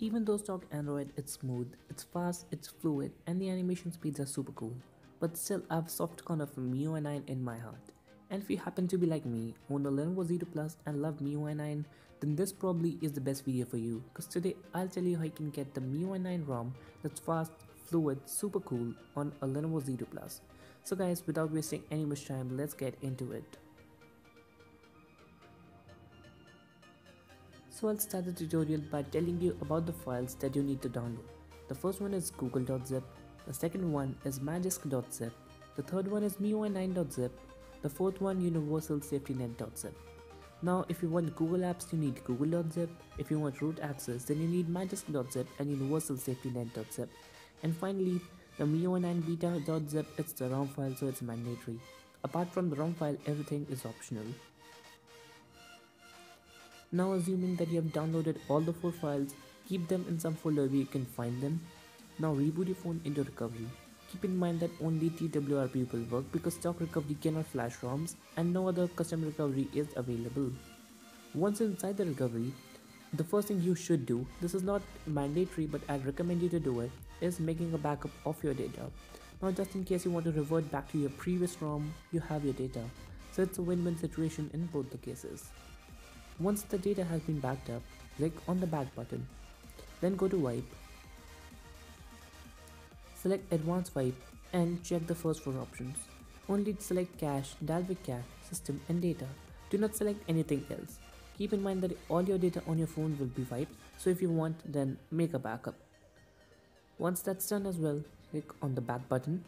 Even though stock Android it's smooth, it's fast, it's fluid, and the animation speeds are super cool. But still, I have soft corner for MIUI 9 in my heart. And if you happen to be like me, own a Lenovo Z2 Plus and love MIUI 9, then this probably is the best video for you. Cause today I'll tell you how you can get the MIUI 9 ROM that's fast, fluid, super cool on a Lenovo Z2 Plus. So guys, without wasting any much time, let's get into it. So I'll start the tutorial by telling you about the files that you need to download. The first one is google.zip, the second one is magisk.zip, the third one is MIUI9.zip, the fourth one universal safety net.zip. Now if you want Google apps you need google.zip, if you want root access then you need magisk.zip and universal safety net.zip. And finally the MIUI9 beta.zip it's the ROM file so it's mandatory. Apart from the ROM file everything is optional. Now assuming that you have downloaded all the 4 files, keep them in some folder where you can find them. Now reboot your phone into recovery. Keep in mind that only TWRP will work because stock recovery cannot flash ROMs and no other custom recovery is available. Once inside the recovery, the first thing you should do, this is not mandatory but I'd recommend you to do it, is making a backup of your data. Now just in case you want to revert back to your previous ROM, you have your data. So it's a win-win situation in both the cases. Once the data has been backed up, click on the back button. Then go to wipe. Select advanced wipe and check the first four options. Only select cache, Dalvik cache, system and data. Do not select anything else. Keep in mind that all your data on your phone will be wiped, so if you want then make a backup. Once that's done as well, click on the back button,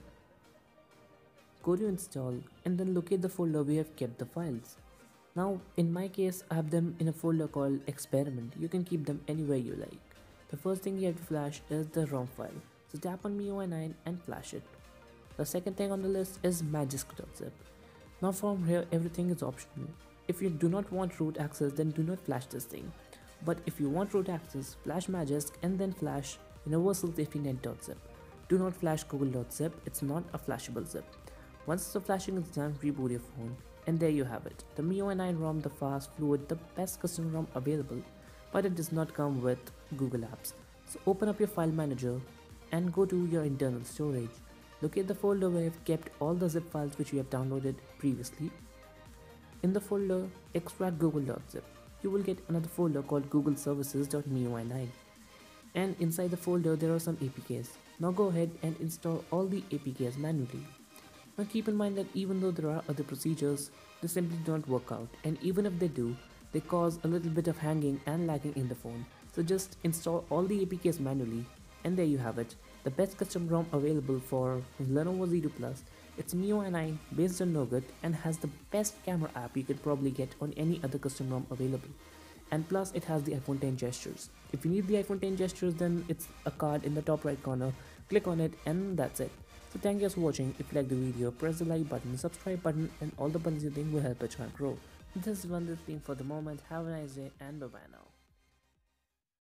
go to install and then locate the folder you have kept the files. Now in my case I have them in a folder called experiment. You can keep them anywhere you like. The first thing you have to flash is the ROM file. So tap on MIUI 9 and flash it. The second thing on the list is magisk.zip. Now from here everything is optional. If you do not want root access then do not flash this thing. But if you want root access, flash magisk and then flash universal safety net.zip. Do not flash google.zip, it's not a flashable zip. Once the flashing is done, reboot your phone. And there you have it, the MIUI 9 ROM, the fast, fluid, the best custom ROM available, but it does not come with Google Apps. So open up your file manager and go to your internal storage. Locate the folder where you've kept all the zip files which you have downloaded previously. In the folder, extract google.zip. You will get another folder called google services.miui9 and inside the folder there are some APKs. Now go ahead and install all the APKs manually. Now keep in mind that even though there are other procedures, they simply don't work out and even if they do, they cause a little bit of hanging and lagging in the phone. So just install all the APKs manually and there you have it, the best custom ROM available for Lenovo Z2 Plus. It's MIUI 9 based on Nougat and has the best camera app you could probably get on any other custom ROM available. And plus it has the iPhone 10 gestures. If you need the iPhone 10 gestures then it's a card in the top right corner, click on it and that's it. So thank you for watching. If you like the video, press the like button, subscribe button and all the buttons you think will help our channel grow. This is one thing for the moment. Have a nice day and bye bye now.